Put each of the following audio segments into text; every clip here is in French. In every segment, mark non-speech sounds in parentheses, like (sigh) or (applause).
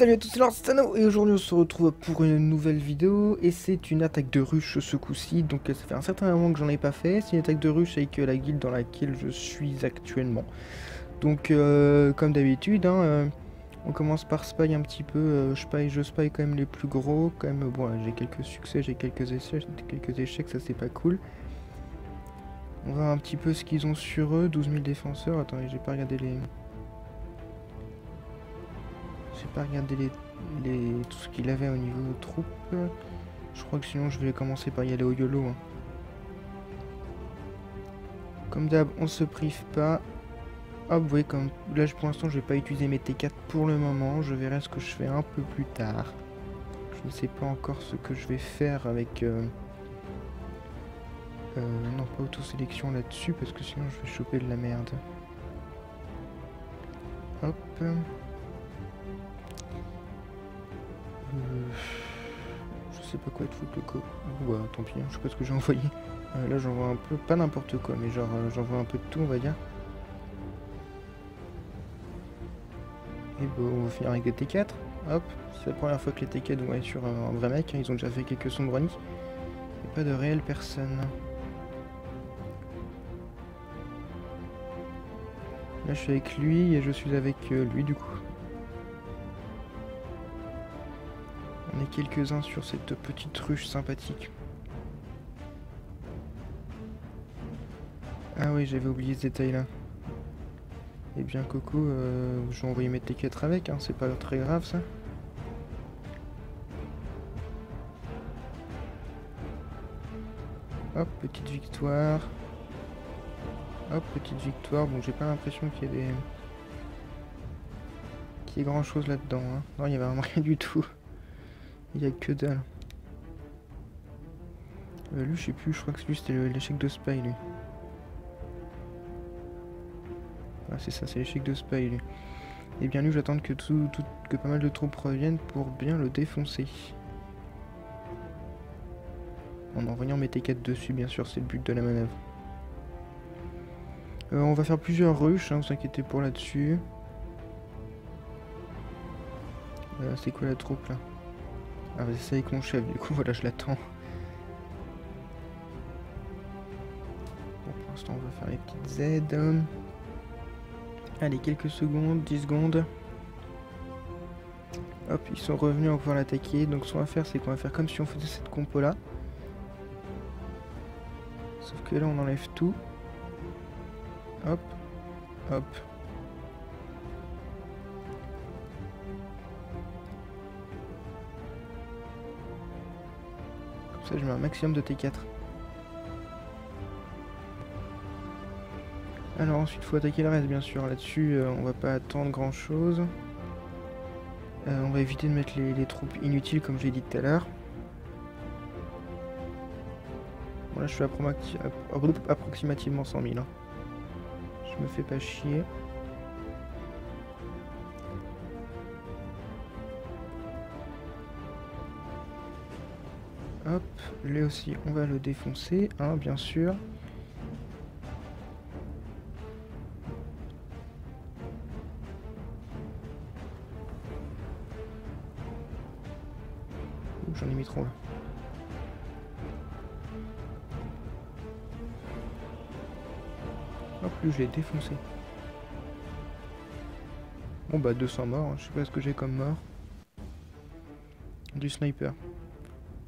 Salut à tous, c'est Larsano et aujourd'hui on se retrouve pour une nouvelle vidéo et c'est une attaque de ruche ce coup-ci donc ça fait un certain moment que j'en ai pas fait, c'est une attaque de ruche avec la guilde dans laquelle je suis actuellement. Donc euh, comme d'habitude, hein, euh, on commence par spy un petit peu, euh, je, spy, je spy quand même les plus gros, quand même bon j'ai quelques succès, j'ai quelques échecs, quelques échecs, ça c'est pas cool. On va un petit peu ce qu'ils ont sur eux, 12 000 défenseurs, attendez j'ai pas regardé les... J'ai pas regardé les, les, tout ce qu'il avait au niveau troupes. Je crois que sinon je vais commencer par y aller au YOLO. Hein. Comme d'hab, on se prive pas. Hop, vous voyez, comme là pour l'instant je vais pas utiliser mes T4 pour le moment. Je verrai ce que je fais un peu plus tard. Je ne sais pas encore ce que je vais faire avec... Euh... Euh, non, pas auto-sélection là-dessus parce que sinon je vais choper de la merde. Hop. Sais pas quoi être foutre le co. Bah tant pis, hein, je sais pas ce que j'ai envoyé. Euh, là j'envoie un peu, pas n'importe quoi, mais genre euh, j'envoie un peu de tout on va dire. Et bon, on va finir avec des T4. Hop, c'est la première fois que les T4 vont aller sur un, vrai mec, hein, ils ont déjà fait quelques de Et pas de réelle personne. Là je suis avec lui et je suis avec lui du coup. Quelques-uns sur cette petite ruche sympathique. Ah oui, j'avais oublié ce détail-là. Eh bien, Coco, euh, je vais envoyer mes T4 avec, hein, c'est pas très grave ça. Hop, petite victoire. Hop, petite victoire. Bon, j'ai pas l'impression qu'il y ait des... qu'il y ait grand chose là-dedans. Hein. Non, il y avait rien (laughs) du tout. Il y a que dalle. Euh, lui, je sais plus, je crois que lui c'était l'échec de Spy, lui. Ah, c'est ça, c'est l'échec de Spy, lui. Et bien lui, j'attends que, tout, que pas mal de troupes reviennent pour bien le défoncer. En envoyant mes T4 dessus, bien sûr, c'est le but de la manœuvre. Euh, on va faire plusieurs rushs, hein, vous inquiétez pour là-dessus. Euh, c'est quoi la troupe là? Ah c'est avec mon chef, du coup (laughs) voilà je l'attends. Bon, pour l'instant on va faire les petites Z. Allez quelques secondes, 10 secondes. Hop, ils sont revenus, on va pouvoir l'attaquer. Donc ce qu'on va faire c'est qu'on va faire comme si on faisait cette compo là. Sauf que là on enlève tout. Hop, hop, je mets un maximum de T4. Alors ensuite, faut attaquer le reste, bien sûr. Là-dessus, euh, on va pas attendre grand-chose. Euh, on va éviter de mettre les, troupes inutiles, comme j'ai dit tout à l'heure. Bon, là, je suis approximativement 100 000. Hein. Je me fais pas chier. Lui aussi, on va le défoncer, hein, bien sûr. J'en ai mis trop là. Hop, lui je l'ai défoncé. Bon bah 200 morts, hein. je sais pas ce que j'ai comme mort. Du sniper.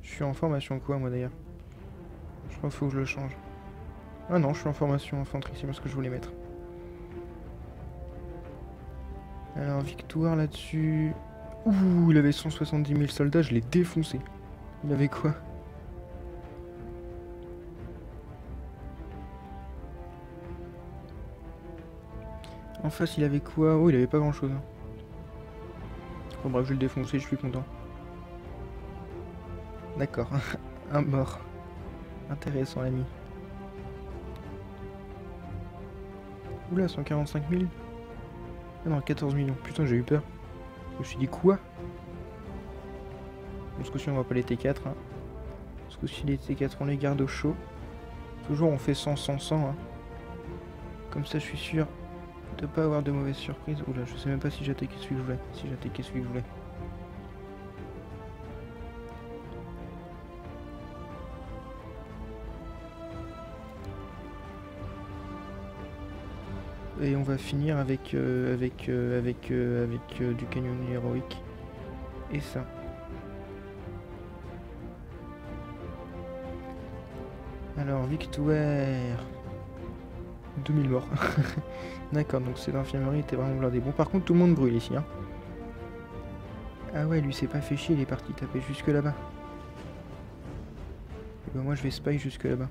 Je suis en formation quoi moi d'ailleurs? Je crois qu'il faut que je le change. Ah non, je suis en formation infanterie, c'est ce que je voulais mettre. Alors, victoire là-dessus. Ouh, il avait 170 000 soldats, je l'ai défoncé. Il avait quoi? En face, il avait quoi? Oh, il avait pas grand-chose. Hein. Bon, bref, je vais le défoncer, je suis content. D'accord, (laughs) un mort. Intéressant l'ami. Oula, 145 000 Ah non, 14 millions. Putain, j'ai eu peur. Je me suis dit quoi? Bon, ce coup-ci, on va pas les T4. Hein. Ce coup-ci, les T4, on les garde au chaud. Toujours, on fait 100, 100, 100. Hein. Comme ça, je suis sûr de pas avoir de mauvaises surprises. Oula, je sais même pas si j'attaquais celui que je voulais. Si j'attaquais celui que je voulais. Et on va finir avec, euh, avec, euh, avec, euh, avec euh, du canyon héroïque. Et ça. Alors, victoire. 2000 morts. (laughs) D'accord, donc cette infirmerie était vraiment blindée. Bon, par contre, tout le monde brûle ici. Hein. Ah ouais, lui, s'est pas fait chier, il est parti taper jusque là-bas. Et ben moi, je vais spy jusque là-bas.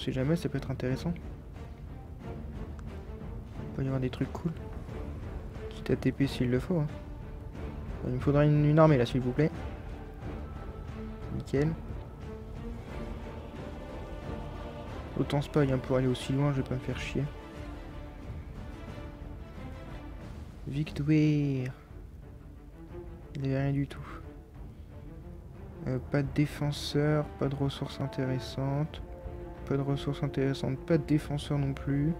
Sait jamais, ça peut être intéressant. Il peut y avoir des trucs cool. Quitte à TP s'il le faut. hein. Il me faudra une, armée là, s'il vous plaît. Nickel. Autant spy hein, pour aller aussi loin, je vais pas me faire chier. Victoire. Il n'y avait rien du tout. Euh, pas de défenseur, pas de ressources intéressantes. Pas de ressources intéressantes, pas de défenseur non plus.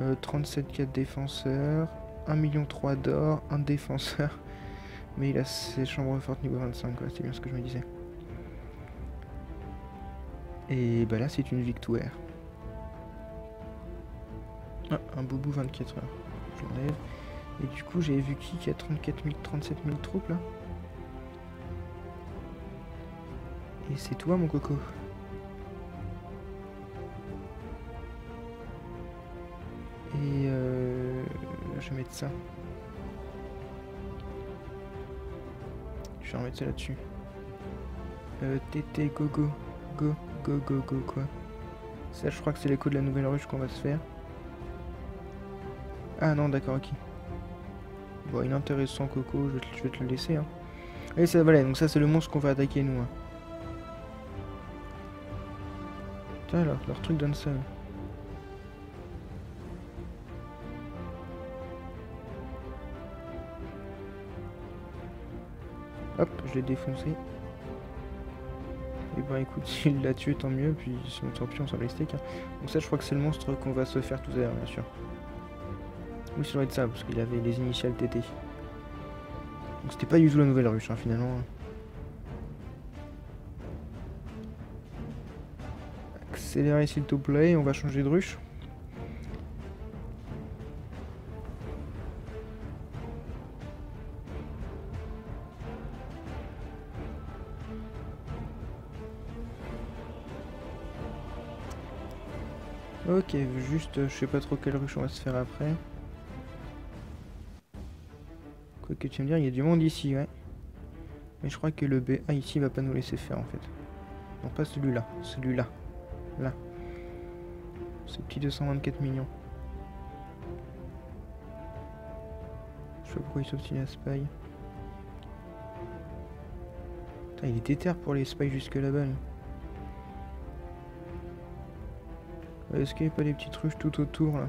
Euh, 37 4 défenseurs. 1 million 3 d'or, un défenseur. (laughs) Mais il a ses chambres fortes niveau 25, quoi. C'est bien ce que je me disais. Et bah là, c'est une victoire. Ah, un boubou 24 heures. Je l'enlève. Et du coup, j'avais vu qui qui a 34 000, 37 000 troupes là? Et c'est toi, mon coco. Euh, je vais mettre ça. Je vais remettre ça là-dessus. Euh, TT, go, go, go, go, go, go, quoi. Ça, je crois que c'est l'écho de la nouvelle ruche qu'on va se faire. Ah non, d'accord, ok. Bon, inintéressant, Coco, je vais, te, je vais te le laisser. Hein. Et ça, voilà, donc ça, c'est le monstre qu'on va attaquer, nous. Hein. Putain, leur, truc donne ça. Hop, je l'ai défoncé. Et ben écoute, (laughs) s'il l'a tué, tant mieux, puis sinon tant pis, on s'en les steaks, hein. Donc ça, je crois que c'est le monstre qu'on va se faire tout à l'heure, bien sûr. Oui, ça doit être ça, parce qu'il avait les initiales TT. Donc c'était pas du tout la nouvelle ruche, hein, finalement. Accélérer s'il te plaît, on va changer de ruche. Ok, juste, euh, je sais pas trop quelle ruche on va se faire après. Quoi que tu me dire, il y a du monde ici, ouais. Mais je crois que le B... Ah, ici, il va pas nous laisser faire, en fait. Non, pas celui-là, celui-là. Là. Ce petit 224 millions. Je sais pas pourquoi il s'obstine à spy. Putain, il est déter pour les spies jusque là-bas. Est-ce qu'il n'y a pas des petites ruches tout autour là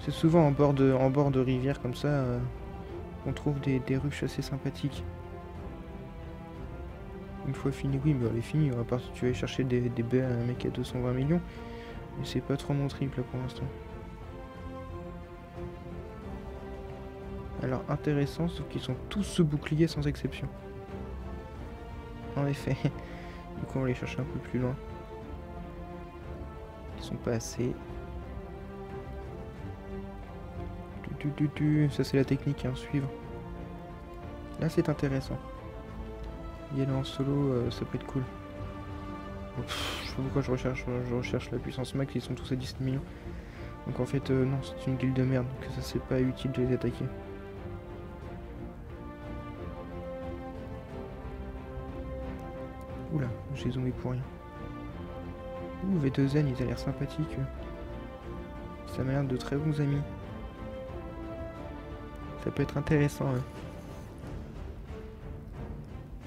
C'est souvent en bord de, en rivière comme ça euh, qu'on trouve des, ruches assez sympathiques. Une fois fini, oui, mais elle est finie. À part si tu vas chercher des, des baies à un mec à 220 millions. Mais c'est pas trop mon triple pour l'instant. Alors intéressant, sauf qu'ils sont tous ce bouclier sans exception. En effet. (laughs) Du coup on va les chercher un peu plus loin. Sont pas assez. Tu. Ça c'est la technique, hein, suivre. Là c'est intéressant. Y aller en solo, euh, ça peut être cool. Pff, je sais pas pourquoi je recherche, je recherche la puissance max, ils sont tous à 17 millions. Donc en fait, euh, non, c'est une guilde de merde, donc ça c'est pas utile de les attaquer. Oula, j'ai zoomé pour rien. Ouh, V2N, ils ont l'air sympathiques. eux. Ça m'a l'air de très bons amis. Ça peut être intéressant.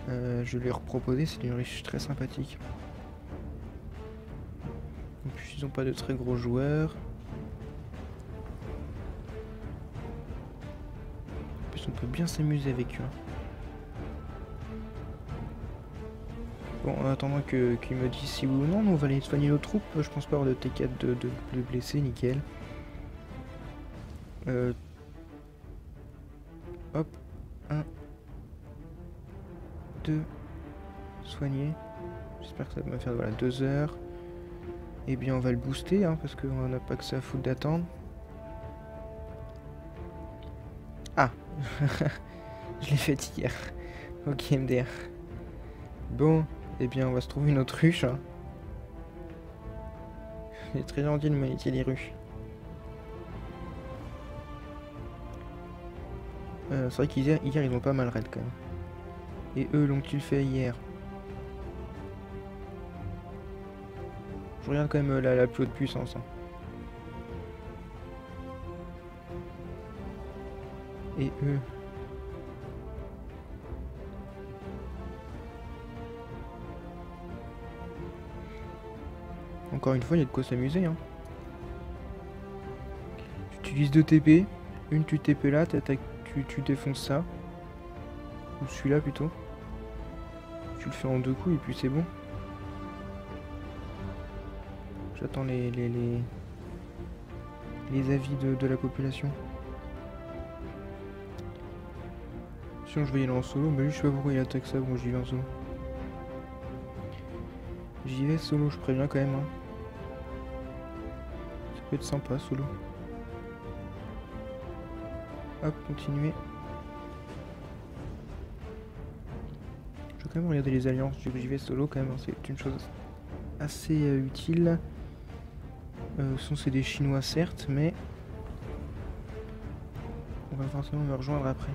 Euh, je vais leur proposer, c'est une riche très sympathique. En plus, ils ont pas de très gros joueurs. En plus, on peut bien s'amuser avec eux. hein. Bon, en attendant qu'ils me disent si oui ou non, on va aller soigner nos troupes. Je pense pas avoir de T4 de, de, de blessés, nickel. Euh... Hop. 1. 2. Soigner. J'espère que ça va me faire voilà, 2 heures. Eh bien, on va le booster, hein, parce qu'on n'a pas que ça à foutre d'attendre. Ah (laughs) Je l'ai fait hier. Ok, MDR. Bon, eh bien, on va se trouver une autre ruche. (laughs) Il très gentil de m'initier les ruches. Euh, c'est vrai qu'hier, hier, ils ont pas mal raid quand même. Et eux l'ont-ils fait hier Je regarde quand même euh, la, plus haute puissance. Hein. Et eux Encore une fois, il y a de quoi s'amuser. Hein. Tu utilises deux TP. Une tu TP là, tu, tu défonces ça. Ou celui-là plutôt. Tu le fais en deux coups et puis c'est bon. J'attends les, les, les, les, avis de, de la population. Sinon je vais y aller en solo, mais lui je sais pas pourquoi il attaque ça, bon j'y vais en solo. J'y vais solo, je préviens quand même. Hein. Peut être sympa solo. Hop, continuer. Je vais quand même regarder les alliances, j'y vais solo quand même, hein. c'est une chose assez euh, utile. Euh, sont c'est des chinois certes, mais on va forcément me rejoindre après.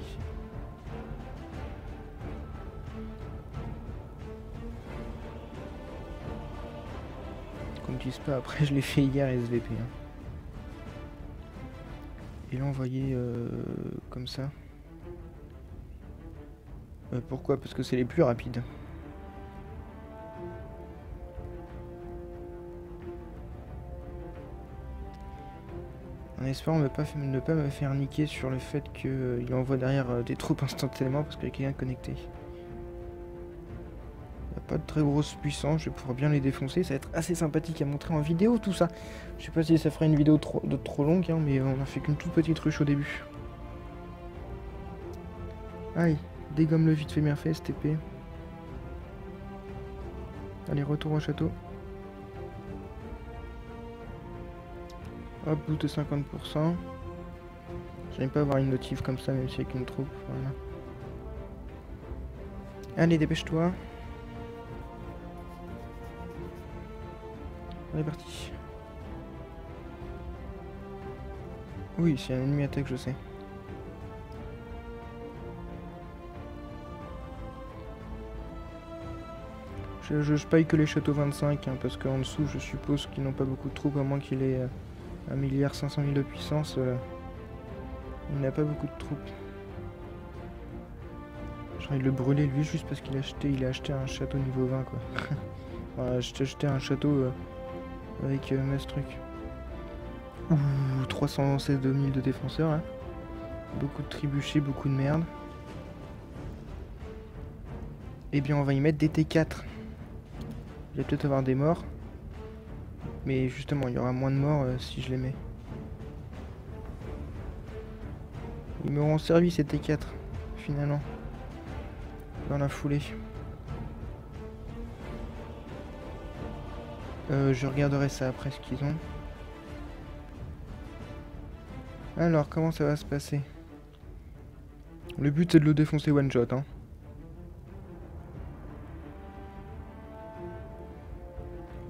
Qu'on ne dise pas après, je l'ai fait hier SVP. Hein et l'envoyer euh, comme ça. Euh, pourquoi? Parce que c'est les plus rapides. En espérant ne pas, ne pas me faire niquer sur le fait qu'il envoie derrière euh, des troupes (laughs) instantanément parce qu'il y a quelqu'un connecté pas de très grosse puissance, je vais pouvoir bien les défoncer, ça va être assez sympathique à montrer en vidéo tout ça. Je sais pas si ça ferait une vidéo trop, longue, hein, mais on a fait qu'une toute petite ruche au début. Aïe, dégomme le vite fait bien fait, STP. Allez, retour au château. Hop, bout de 50%. J'aime pas avoir une notif comme ça, même si avec une troupe. Allez, dépêche-toi. On est parti. Oui, c'est un ennemi attaque, je sais. Je, je, paye que les châteaux 25, hein, parce qu'en dessous, je suppose qu'ils n'ont pas beaucoup de troupes, à moins qu'il ait 1 milliard 500 000 de puissance. Euh, il n'a pas beaucoup de troupes. J'ai envie de le brûler, lui, juste parce qu'il a acheté, a acheté un château niveau 20, quoi. (laughs) voilà, j'ai acheté un château... Euh, avec euh, ce truc. Ouh, 316 2000 de défenseurs. Hein. Beaucoup de trébuchés, beaucoup de merde. Eh bien, on va y mettre des T4. Il va peut-être avoir des morts. Mais justement, il y aura moins de morts euh, si je les mets. Ils m'auront servi ces T4, finalement. Dans la foulée. Euh, je regarderai ça après ce qu'ils ont. Alors, comment ça va se passer? Le but c'est de le défoncer one shot. Hein.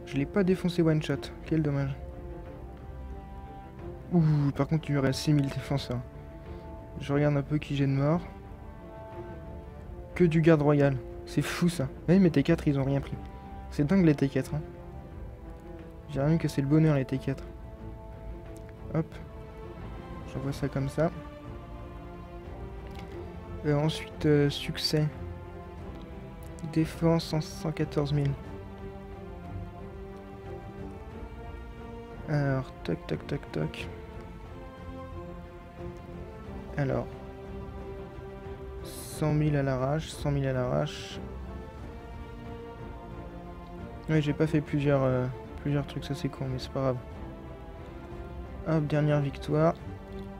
Je l'ai pas défoncé one shot. Quel dommage. Ouh, par contre il y aurait 6000 défenseurs. Je regarde un peu qui j'ai mort. Que du garde royal. C'est fou ça. Même mes T4 ils ont rien pris. C'est dingue les T4. Hein. J'ai rien que c'est le bonheur les T4. Hop. J'envoie ça comme ça. Euh, ensuite, euh, succès. Défense 114 000. Alors, toc, toc, toc, toc. Alors. 100 000 à l'arrache, 100 000 à l'arrache. Oui, j'ai pas fait plusieurs... Euh, plusieurs trucs, ça c'est con, mais c'est pas grave. Hop, dernière victoire.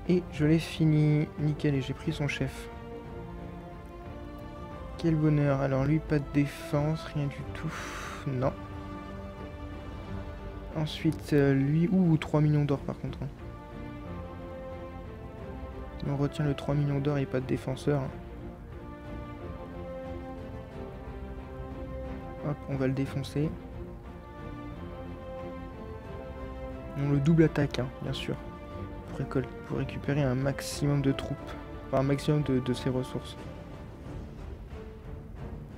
Et je l'ai fini. Nickel, et j'ai pris son chef. Quel bonheur. Alors lui, pas de défense, rien du tout. Non. Ensuite, euh, lui, ou 3 millions d'or par contre. hein. On retient le 3 millions d'or et pas de défenseur. hein. Hop, on va le défoncer. On le double attaque, hein, bien sûr. Pour, pour récupérer un maximum de troupes. Enfin, un maximum de, de ses ressources.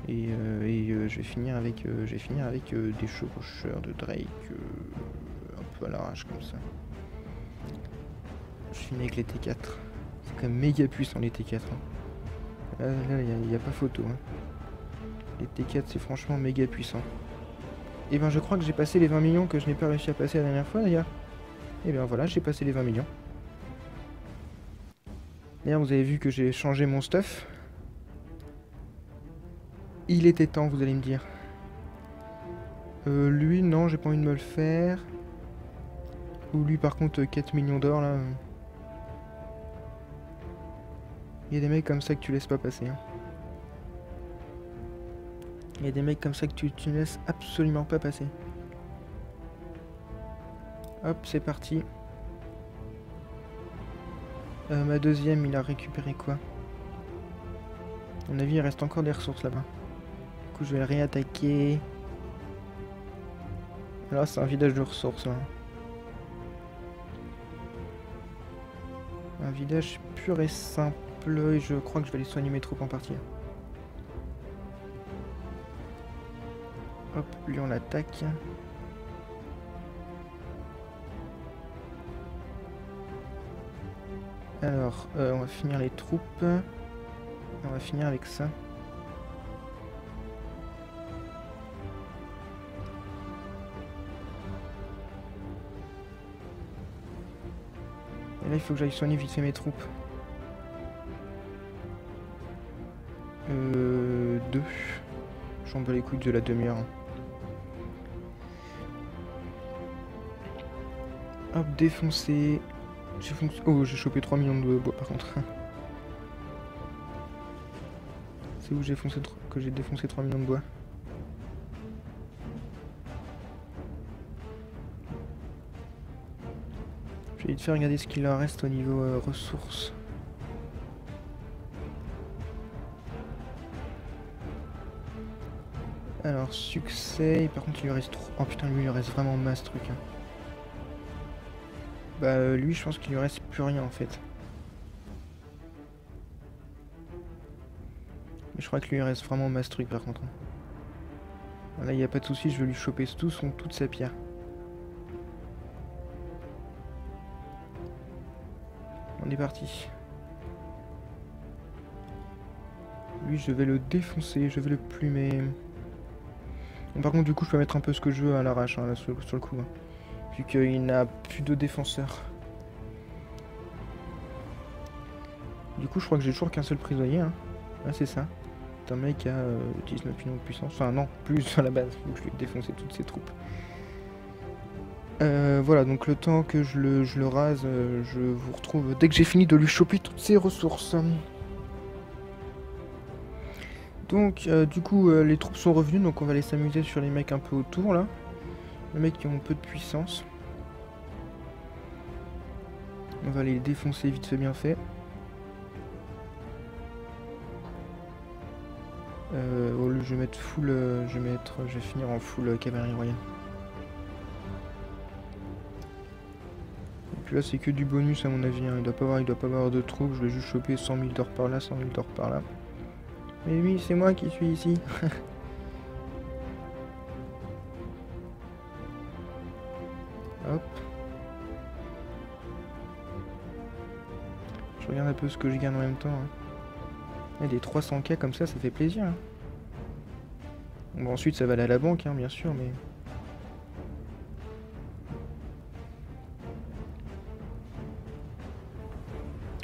Et, euh, et, euh, je vais finir avec, euh, je vais finir avec euh, des chevaucheurs de Drake. un peu à l'arrache comme ça. Je finis avec les T4. C'est quand même méga puissant les T4. hein. Là, il n'y a, pas photo. hein. Les T4 c'est franchement méga puissant. Et ben je crois que j'ai passé les 20 millions que je n'ai pas réussi à passer la dernière fois d'ailleurs. Et bien voilà, j'ai passé les 20 millions. D'ailleurs vous avez vu que j'ai changé mon stuff. Il était temps, vous allez me dire. Euh, lui, non, j'ai pas envie de me le faire. Ou lui, par contre, euh, 4 millions d'or, là. euh. Il y a des mecs comme ça que tu laisses pas passer. hein. Il y a des mecs comme ça que tu, ne laisses absolument pas passer. Hop, c'est parti. Euh, ma deuxième, il a récupéré quoi? À mon avis, il reste encore des ressources là-bas. Du coup, je vais le réattaquer. Là, c'est un vidage de ressources. Là. Un vidage pur et simple. Et je crois que je vais aller soigner mes troupes en partie. Hop, lui on l'attaque. Alors, euh, on va finir les troupes. On va finir avec ça. Et là, il faut que j'aille soigner vite fait mes troupes. Euh... Deux. J'en bats les couilles de la demi-heure. Hop, défoncé. Oh, j'ai chopé 3 millions de bois par contre. (laughs) C'est où j'ai que j'ai défoncé 3 millions de bois? Je vais vite faire regarder ce qu'il leur reste au niveau euh, ressources. Alors, succès. Par contre, il lui reste trop. Oh putain, lui, il reste vraiment masse truc. hein. Bah, euh, lui, je pense qu'il lui reste plus rien en fait. Je crois que lui, il reste vraiment masse truc par contre. Là, il n'y a pas de souci, je vais lui choper tout son, toute sa pierre. On est parti. Lui, je vais le défoncer, je vais le plumer. Bon, par contre, du coup, je peux mettre un peu ce que je veux à l'arrache, hein, sur le coup. hein. Vu qu'il n'a plus de défenseur. Du coup, je crois que j'ai toujours qu'un seul prisonnier. Hein. Ah, c'est ça. C'est un mec qui a euh, 19 millions de puissance. Enfin, non, plus à la base. Donc, je lui ai défoncé toutes ses troupes. Euh, voilà, donc le temps que je le, rase, euh, je vous retrouve dès que j'ai fini de lui choper toutes ses ressources. Donc, du coup, les troupes sont revenues, donc on va aller s'amuser sur les mecs un peu autour là. Les mecs qui ont peu de puissance. On va les défoncer vite fait bien fait. Euh, lieu, je vais mettre full, euh, je vais mettre, je vais finir en full euh, cavalerie royale. Et puis là c'est que du bonus à mon avis, hein. il doit pas avoir, il doit pas avoir de troupes, je vais juste choper 100 000 d'or par là, 100 000 d'or par là. Mais oui, c'est moi qui suis ici. (laughs) regarde un peu ce que je gagne en même temps. hein. Et des 300k comme ça, ça fait plaisir. hein. Bon, ensuite, ça va aller à la banque, hein, bien sûr, mais...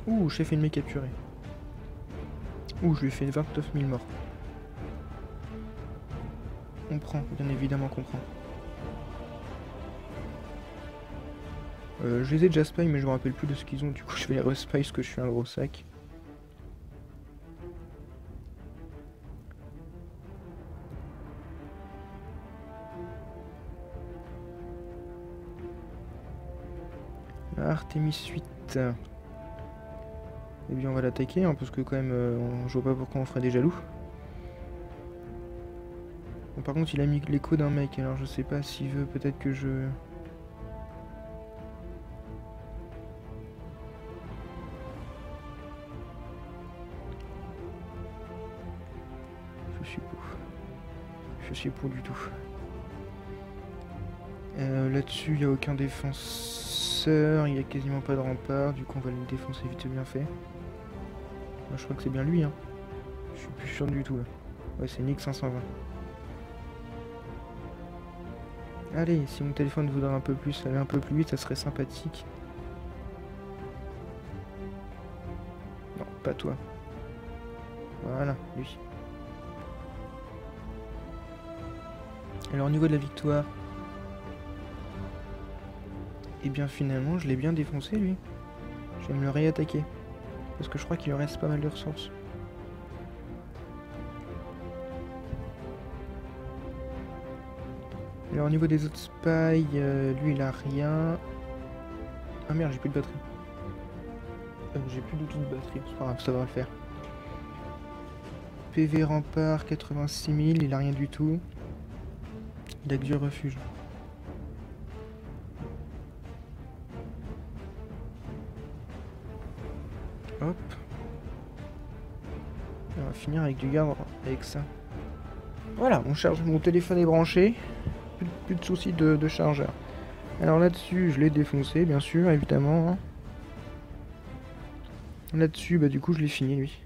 Ouh, chef ennemi capturé. Ouh, je lui ai fait 29 000 morts. On prend, bien évidemment qu'on prend. Euh, je les ai déjà spy, mais je me rappelle plus de ce qu'ils ont, du coup (laughs) je vais les respy parce que je suis un gros sac. Artemis 8. Eh bien on va l'attaquer, hein, parce que quand même, euh, je vois pas pourquoi on ferait des jaloux. Bon, par contre il a mis l'écho d'un mec, alors je sais pas s'il veut peut-être que. Je Je suis pas du tout. Euh, là-dessus, il n'y a aucun défenseur, il n'y a quasiment pas de rempart, du coup on va le défoncer vite et bien fait. Moi, je crois que c'est bien lui, hein. Je suis plus sûr du tout là. Ouais, c'est Nick 520. Allez, si mon téléphone voudrait un peu plus, aller un peu plus vite, ça serait sympathique. Non, pas toi. Voilà, lui. Alors au niveau de la victoire, et eh bien finalement je l'ai bien défoncé lui. Je vais me le réattaquer. Parce que je crois qu'il lui reste pas mal de ressources. Alors au niveau des autres spies, euh, lui il a rien. Ah merde, j'ai plus de batterie. Euh, j'ai plus du tout de batterie, c'est pas grave, ça va le faire. PV rempart 86 000, il a rien du tout. Il a du refuge. Hop. on va finir avec du garde avec ça. Voilà, mon, téléphone est branché. Plus, de soucis de, chargeur. Alors là-dessus, je l'ai défoncé, bien sûr, évidemment. Hein. Là-dessus, bah du coup, je l'ai fini, lui.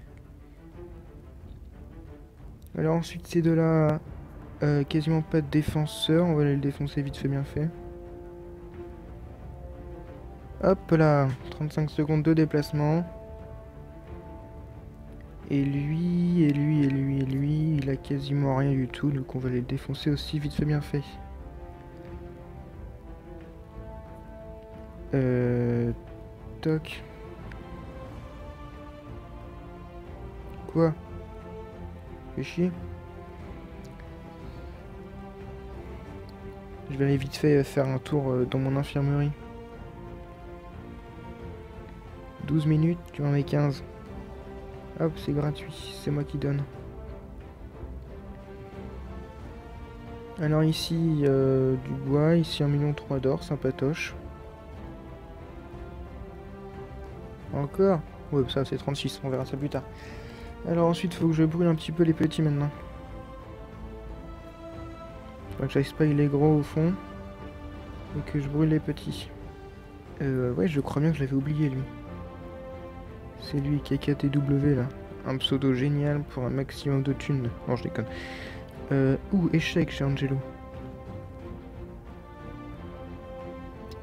Alors ensuite, ces deux-là, euh, quasiment pas de défenseur. On va aller le défoncer vite fait, bien fait. Hop là, 35 secondes de déplacement. Et lui, et lui, et lui, et lui, il a quasiment rien du tout, donc on va les défoncer aussi vite fait bien fait. Euh... Toc. Quoi? Fais chier. Je vais aller vite fait faire un tour euh, dans mon infirmerie. 12 minutes, tu m'en mets 15. Hop, c'est gratuit, c'est moi qui donne. Alors ici, euh, du bois, ici 1 million 3 d'or, sympatoche. Encore? Ouais, ça c'est 36, on verra ça plus tard. Alors ensuite, faut que je brûle un petit peu les petits maintenant. Faut que j'aille spy les gros au fond. Et que je brûle les petits. Euh, ouais, je crois bien que je l'avais oublié lui. C'est lui qui est KTW là. Un pseudo génial pour un maximum de thunes. Non, je déconne. Euh, ouh, échec chez Angelo.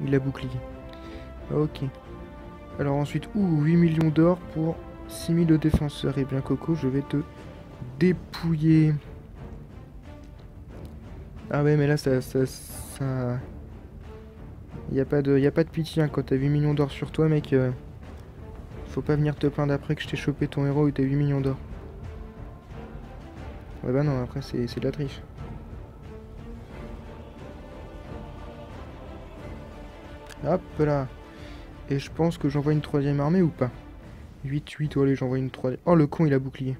Il a bouclier. Ok. Alors ensuite, ouh, 8 millions d'or pour 6000 de défenseurs. Et eh bien Coco, je vais te dépouiller. Ah ouais, mais là, ça... ça. Y a pas de, y a pas de pitié hein, quand t'as 8 millions d'or sur toi, mec. Euh, faut pas venir te plaindre après que je t'ai chopé ton héros et t'as 8 millions d'or. Ouais bah non, après c'est de la triche. Hop là. Et je pense que j'envoie une troisième armée ou pas? 8, 8, allez j'envoie une troisième. Oh le con il a bouclier.